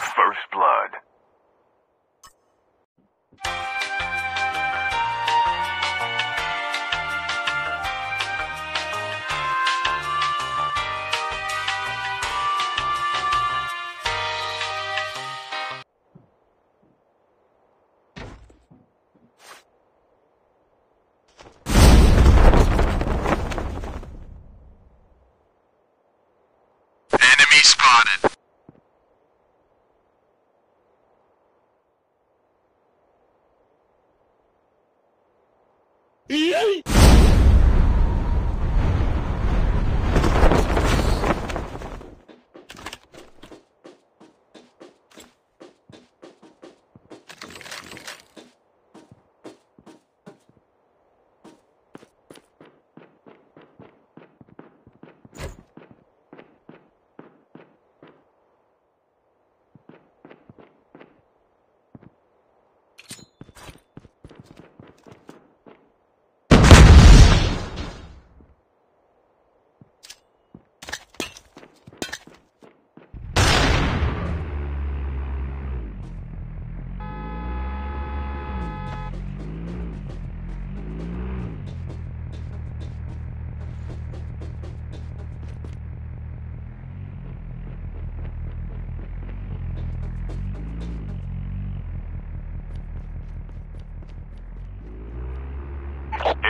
First Blood. Enemy spotted.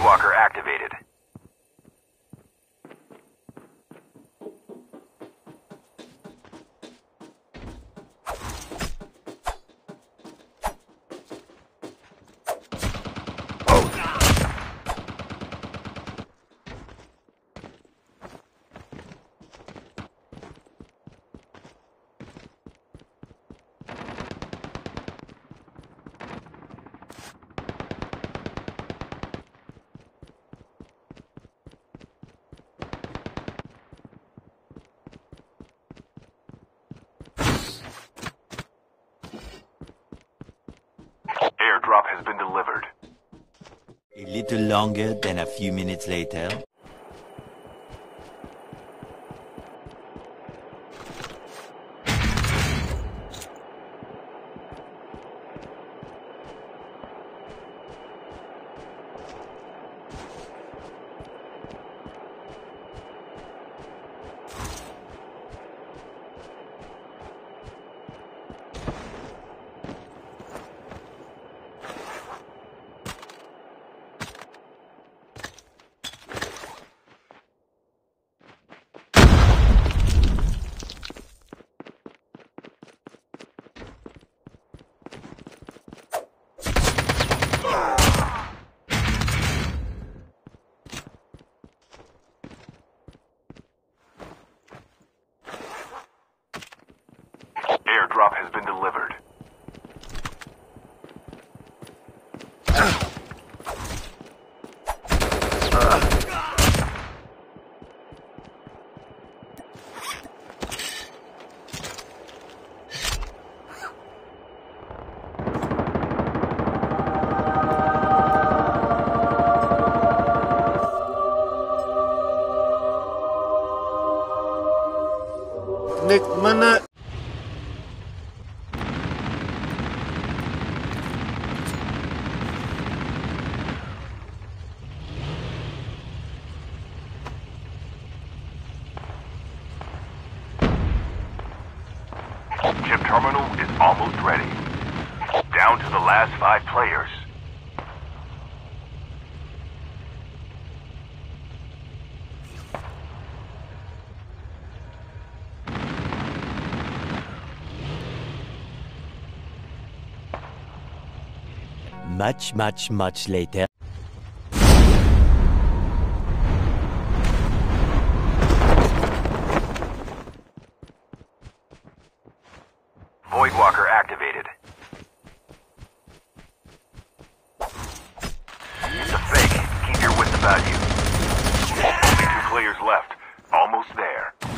Voidwalker activated. Airdrop has been delivered. A little longer than a few minutes later. Airdrop has been delivered. Down to the last five players. Much, much, much later. Left. Almost there.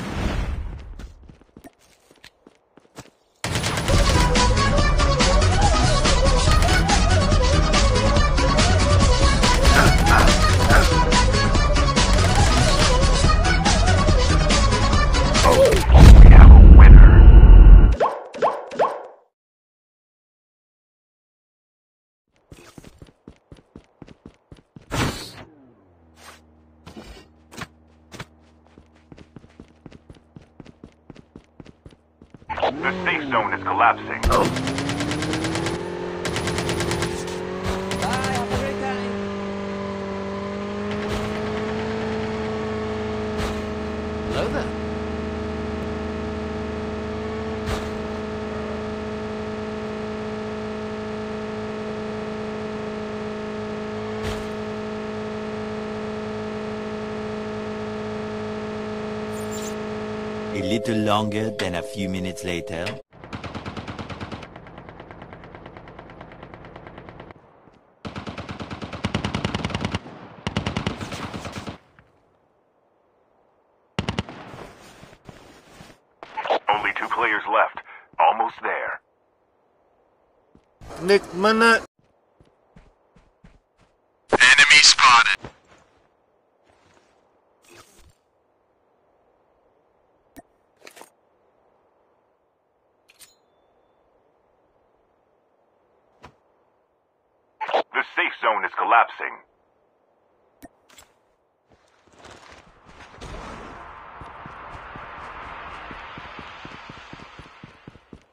Is collapsing. Bye, have a great time. Hello there. A little longer than a few minutes later. Only two players left. Almost there. Nick mana Enemy spotted. The safe zone is collapsing.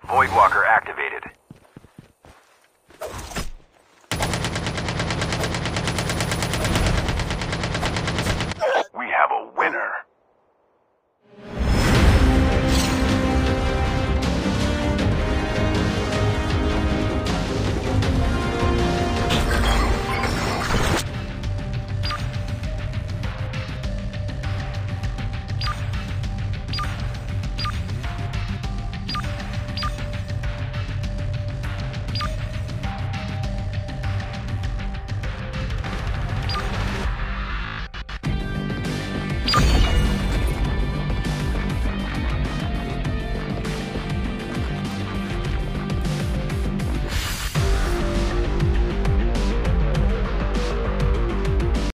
Voidwalker activated.